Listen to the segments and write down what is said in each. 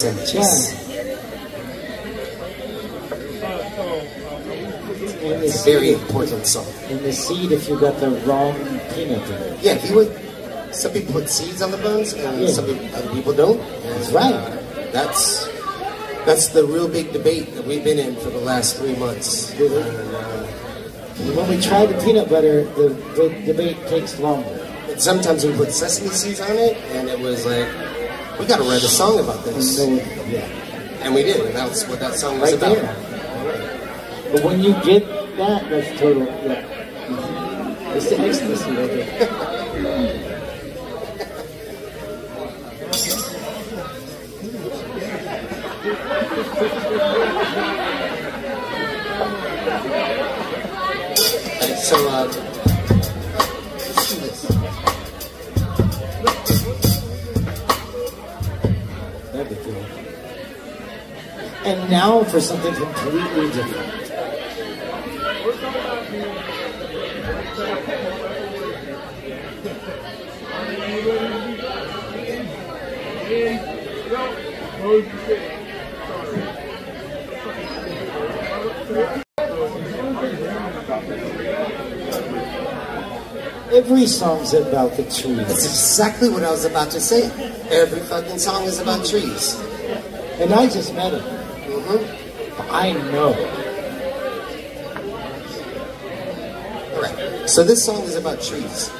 sandwiches. And It's a very important song. In the seed if you got the wrong peanut in it. Yeah, he would. Some people put seeds on the buns, and Yeah. some people, other people don't. That's right. uh, that's that's the real big debate that we've been in for the last three months. And, uh, When we try the peanut butter, the, the debate takes longer. and sometimes we put sesame seeds on it, and it was like, we got to write a song about And this, so, yeah, and we did. And that's what that song was right about. there. But when you get that, that's total, yeah. It's the ecstasy right there. And now for something completely different. Every song's about the trees. That's exactly what I was about to say. Every fucking song is about trees. And I just met him. I know. All right. So this song is about trees.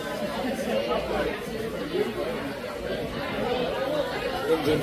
Indie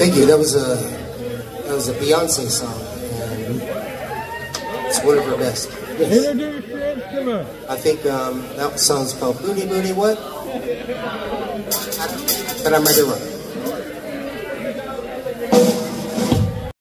Thank you. That was a that was a Beyonce song, it's one of her best. I think um, that song's called Booty Booty What? But I might be wrong.